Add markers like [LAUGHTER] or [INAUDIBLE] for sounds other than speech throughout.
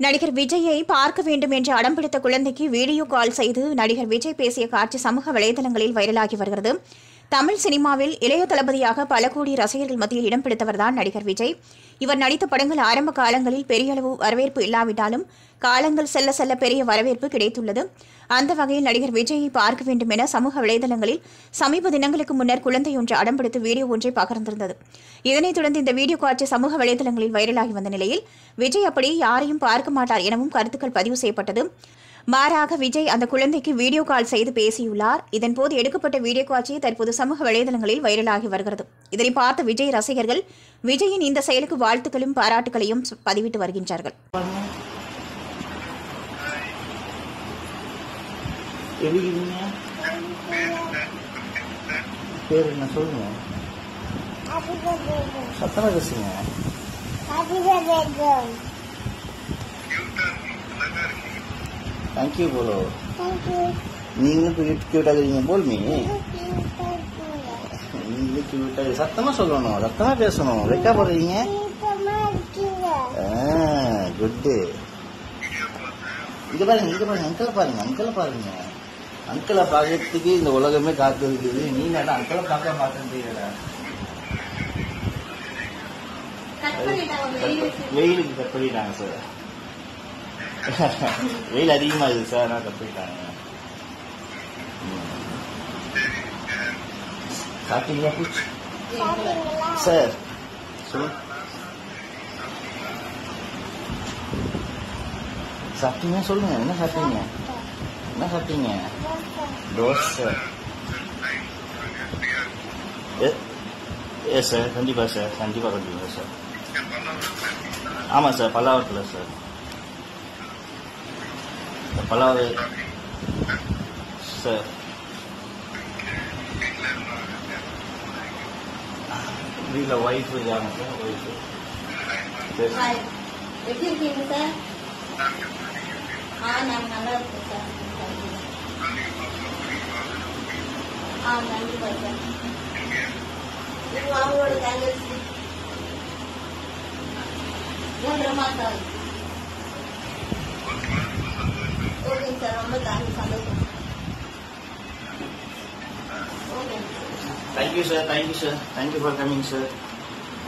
நடிகர் விஜயை பார்க்க வேண்டும் என்று அடம்பிடித்த குழந்தைக்கு வீடியோ கால் செய்து நடிகர் விஜய் பேசிய காட்சி சமூக வலைதளங்களில் வைரலாகி வருகிறது. தமிழ் சினிமாவில் இளைய தளபதியாக பல கோடி ரசிகர்கள் மத்தியில் இடம் பிடித்தவர்தான் நடிகர் விஜய். இவர் நடித்த படங்கள் ஆரம்ப காலங்களில் பெரிய அளவு வரவேற்பு இல்லாவிட்டாலும் காலங்கள் செல்ல செல்ல பெரிய வரவேற்பு கிடைத்துள்ளது. அந்த வகையில் நடிகர் விஜயை பார்க்க வேண்டும் என சமூக வலைதளங்களில் சமீப தினங்களுக்கு முன்னர் குழந்தை ஒன்று அடம்பிடித்து வீடியோ ஒன்றை பகிர்ந்திருந்தது. இதனைத் தொடர்ந்து இந்த வீடியோ காட்சி சமூக வலைதளங்களில் வைரலாகி வந்த நிலையில் விஜய் அப்படி யாரையும் பார்க்க மாட்டார் எனவும் கருத்துக்கள் பதிவு செய்யப்பட்டது. மாறாக விஜய் அந்த குழந்தைக்கு வீடியோ கால் செய்து பேசியுள்ளார். இதன்போது எடுக்கப்பட்ட வீடியோ காட்சி தற்போது சமூக வலைதளங்களில் வைரலாகி வருகிறது. இதனை பார்த்த விஜய் ரசிகர்கள் விஜயின் இந்த செயலுக்கு வாழ்த்துக்களும் பாராட்டுகளையும் பதிவிட்டு வருகின்றார்கள். பேர் என்ன சொல்லுங்க. சத்தமா பேசுங்க. தேங்க்யூ போலோ நீங்களும் கியூட்டா இருக்கீங்க போல் மீ நீங்களும் கியூட்டா சத்தமா சொல்லணும் சத்தமா பேசணும் வெக்கா போடுறீங்க குட்டு இங்க பாருங்க இங்க பாருங்க அங்கிளை பாருங்க அங்கிளை பாருங்க. அங்கிளை பார்க்கறதுக்கு இந்த உலகமே காத்து இருக்குது நீ என்ன அங்கிளை பார்க்க மாட்டேன்றீங்களா வெயிலுக்கு கட் பண்ணிட்டாங்க சார் [LAUGHS] வெயில் அதிகமா இருக்குது சார் நான் கட் சாப்பிட்டீங்களா பூச்சி சார் சொல்லு சாப்பிட்டீங்க சொல்லுங்க. என்ன சாப்பிட்டீங்க? என்ன சாப்பிட்டீங்க? Dosa yes sir. கண்டிப்பாக சார். கண்டிப்பாக கண்டிப்பாக சார். ஆமாம் சார். பல்லாவரத்தில் சார். பல்லாவர சார் வீட்டில் ஒய்ஃப் இருக்காங்க சார் ஒய்ஃப் எப்படி இருக்கீங்க சார் ஆ நாங்கள் நல்லா இருக்கோம் சார் ஆ கண்டிப்பா சார் இவங்க அவங்களோட தங்கச்சி மூன்றரை மாசம் ஆகுது. ஓகேங்க சார் ரொம்ப தேங்க்ஸ் சந்தோஷம் ஓகேங்க sir thank you sir thank you sir thank you for coming sir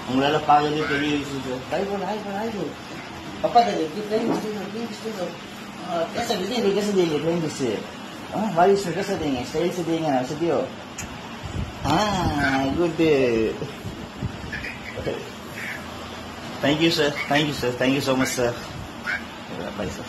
உங்களால் பார்க்கறதே பெரிய விஷயம் சார் ஹாய் போடு ஹாய் போடு ஹாய் போடு पप्पा दे कि प्लेन स्टूडियो प्लेन स्टूडियो कैसे देंगे कैसे देंगे प्लेन से हाँ बारिश में कैसे देंगे स्टाइल से देंगे ना सदियो हाँ good thank you sir thank you sir thank you so much sir bye sir